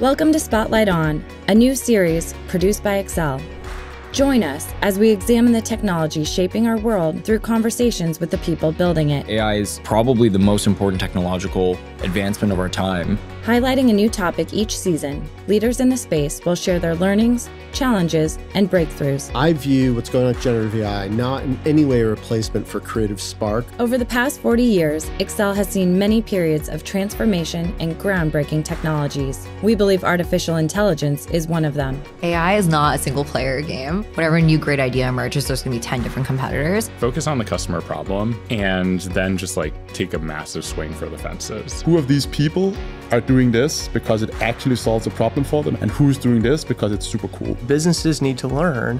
Welcome to Spotlight On, a new series produced by Accel. Join us as we examine the technology shaping our world through conversations with the people building it. AI is probably the most important technological advancement of our time. Highlighting a new topic each season, leaders in the space will share their learnings, challenges, and breakthroughs. I view what's going on with generative AI not in any way a replacement for creative spark. Over the past 40 years, Accel has seen many periods of transformation and groundbreaking technologies. We believe artificial intelligence is one of them. AI is not a single player game. Whenever a new great idea emerges, there's going to be 10 different competitors. Focus on the customer problem and then just like take a massive swing for the fences. Who of these people are doing this because it actually solves a problem for them and who's doing this because it's super cool? Businesses need to learn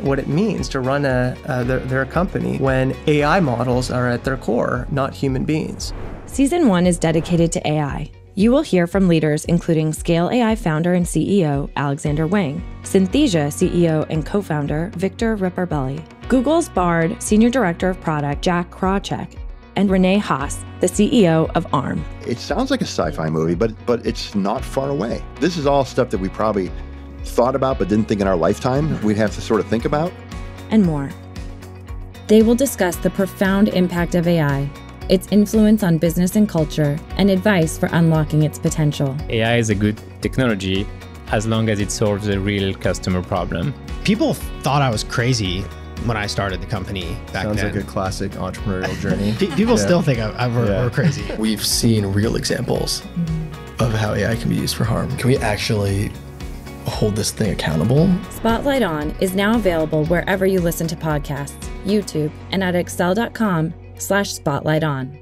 what it means to run a, uh, their, their company when AI models are at their core, not human beings. Season 1 is dedicated to AI. You will hear from leaders including Scale AI founder and CEO Alexander Wang, Synthesia CEO and co founder Victor Riparbelli, Google's Bard Senior Director of Product Jack Krawczyk, and Rene Haas, the CEO of ARM. It sounds like a sci fi movie, but, but it's not far away. This is all stuff that we probably thought about but didn't think in our lifetime we'd have to sort of think about. And more. They will discuss the profound impact of AI, its influence on business and culture, and advice for unlocking its potential. AI is a good technology as long as it solves a real customer problem. People thought I was crazy when I started the company back Sounds then. like a classic entrepreneurial journey. People yeah. still think I, I we're, yeah. we're, crazy. We've seen real examples mm-hmm. of how AI can be used for harm. Can we actually hold this thing accountable? Spotlight On is now available wherever you listen to podcasts, YouTube, and at accel.com slash spotlight on.